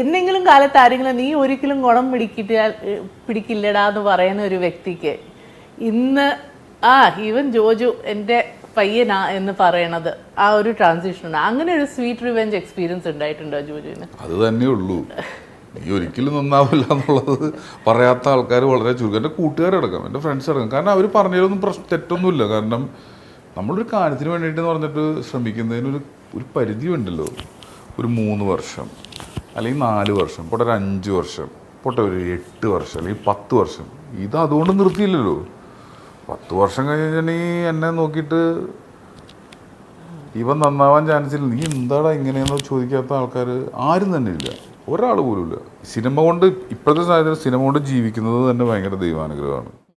എന്തെങ്കിലും കാലത്ത് ആരെങ്കിലും നീ ഒരിക്കലും ഗുണം പിടിക്കില്ല പിടിക്കില്ലടാ എന്ന് പറയുന്ന ഒരു വ്യക്തിക്ക് ഇന്ന് ആ ഈവൻ ജോജു എന്റെ പയ്യനാ എന്ന് പറയണത് ആ ഒരു ട്രാൻസിഷൻ ഉണ്ട്. അങ്ങനെ ഒരു സ്വീറ്റ് റിവെഞ്ച് എക്സ്പീരിയൻസ് ഉണ്ടായിട്ടുണ്ടോ ജോജുവിന്? അത് തന്നെ ഉള്ളൂ. നീ ഒരിക്കലും നന്നാവില്ല എന്നുള്ളത് പറയാത്ത ആൾക്കാർ വളരെ ചുരുക്കം. എന്റെ കൂട്ടുകാരടക്കം എന്റെ ഫ്രണ്ട്സ് അടക്കം. കാരണം അവർ പറഞ്ഞതിലൊന്നും പ്രശ്നം തെറ്റൊന്നുമില്ല. കാരണം നമ്മളൊരു കാര്യത്തിന് വേണ്ടിയിട്ട് പറഞ്ഞിട്ട് ശ്രമിക്കുന്നതിനൊരു ഒരു പരിധി ഉണ്ടല്ലോ ഒരു മൂന്ന് വർഷം. അല്ലെങ്കിൽ നാല് വർഷം പോട്ടെ ഒരു അഞ്ച് വർഷം പോട്ടെ ഒരു എട്ട് വർഷം അല്ലെങ്കിൽ പത്ത് വർഷം. ഇത് അതുകൊണ്ട് നിർത്തിയില്ലല്ലോ. പത്ത് വർഷം കഴിഞ്ഞിട്ടുണ്ടെങ്കിൽ എന്നെ നോക്കിയിട്ട് ഇവൻ നന്നാവാൻ ചാൻസ് ഇല്ല. നീ എന്താടാ ഇങ്ങനെയെന്ന് ചോദിക്കാത്ത ആൾക്കാർ ആരും തന്നെ ഇല്ല. ഒരാൾ പോലും ഇല്ല സിനിമ കൊണ്ട് ഇപ്പോഴത്തെ സാഹചര്യം സിനിമ കൊണ്ട് ജീവിക്കുന്നത് തന്നെ ഭയങ്കര ദൈവാനുഗ്രഹമാണ്.